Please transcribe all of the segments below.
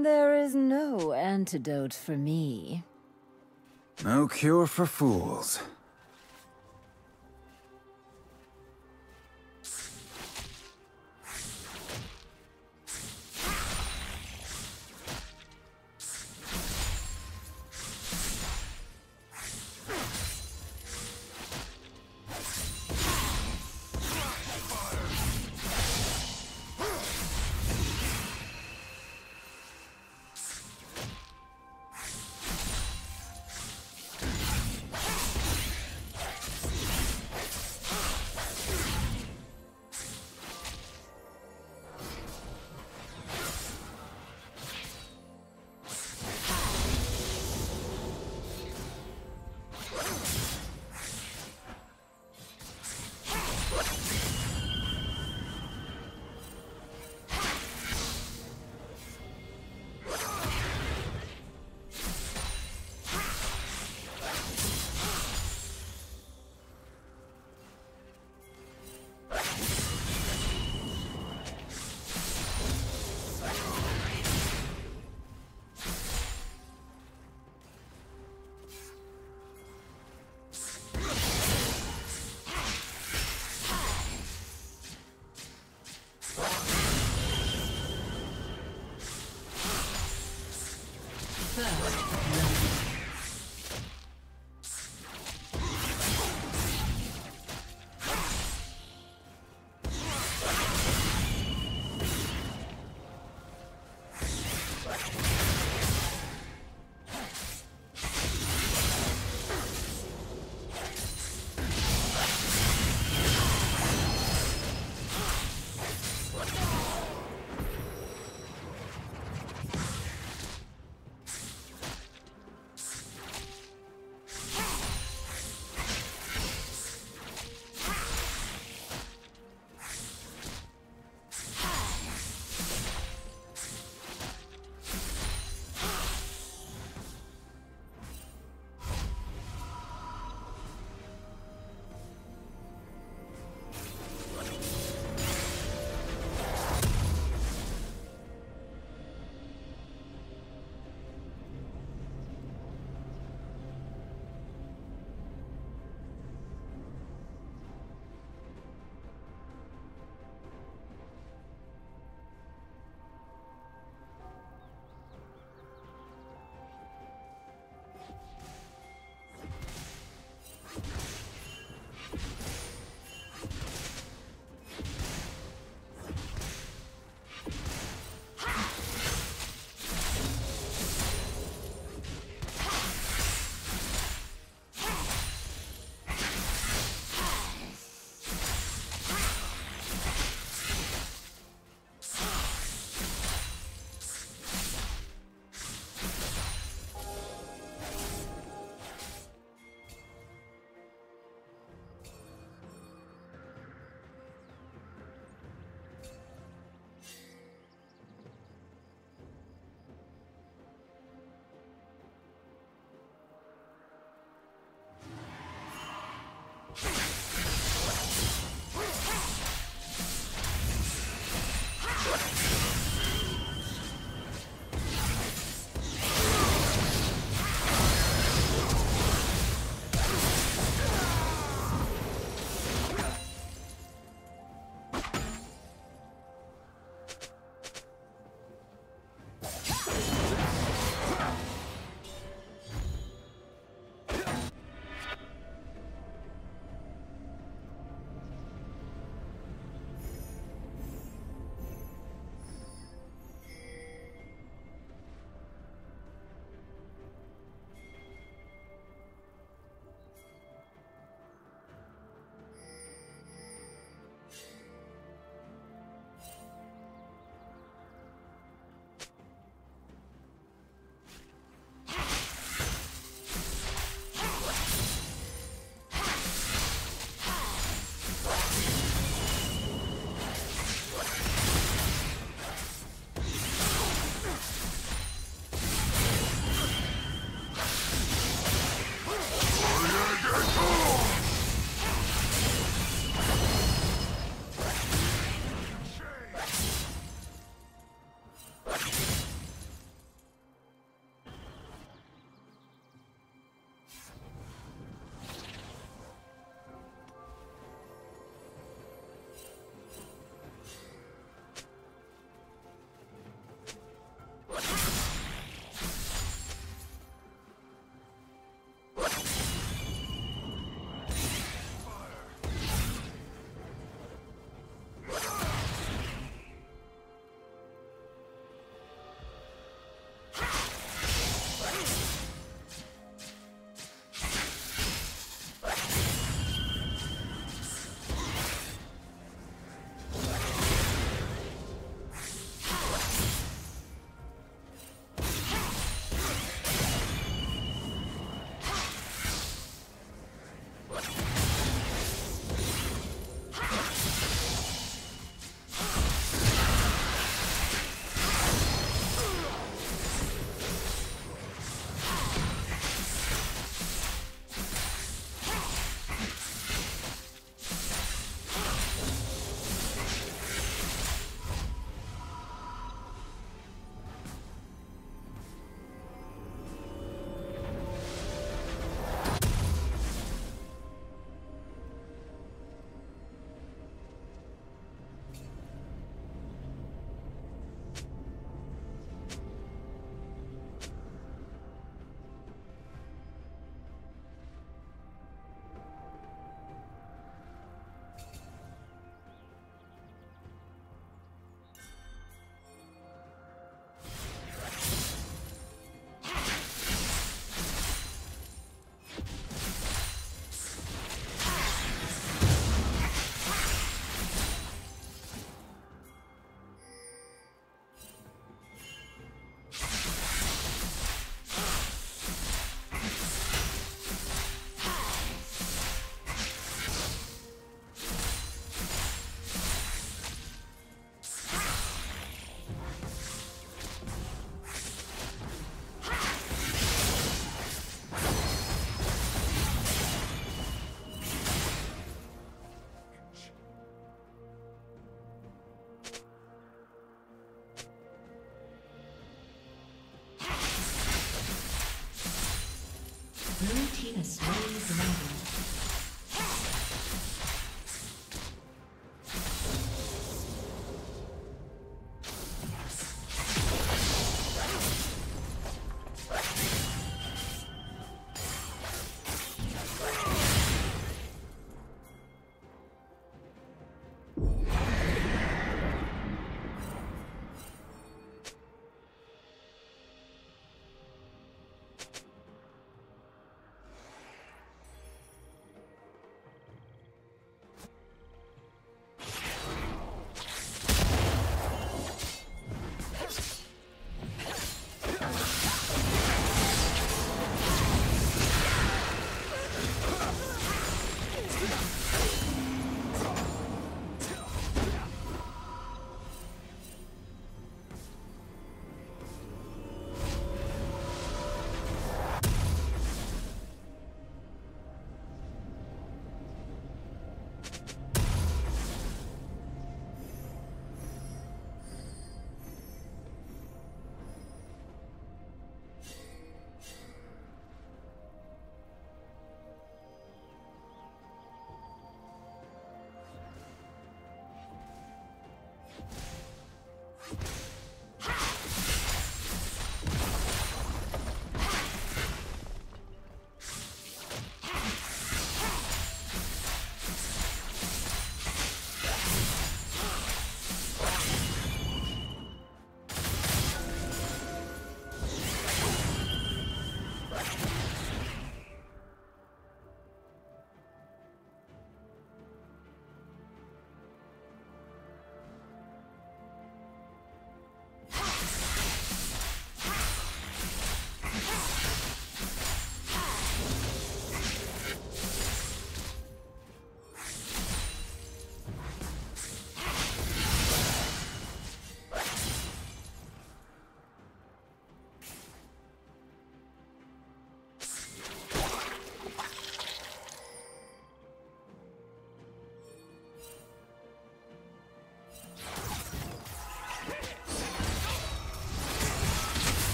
There is no antidote for me. No cure for fools.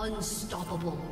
Unstoppable.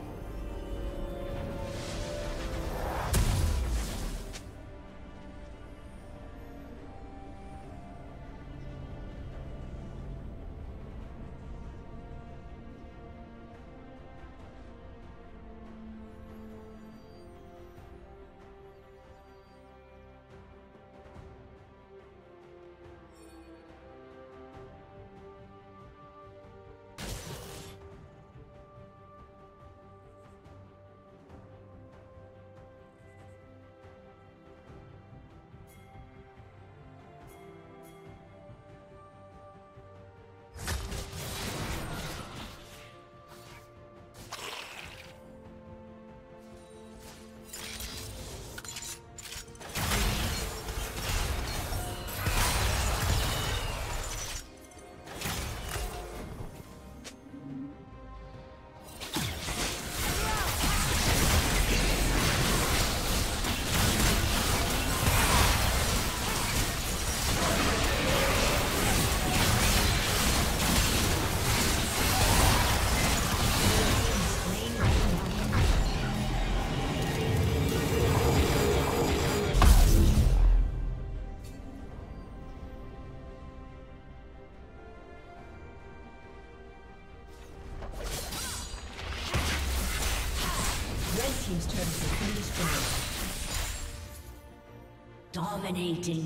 Dominating.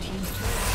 team's turret.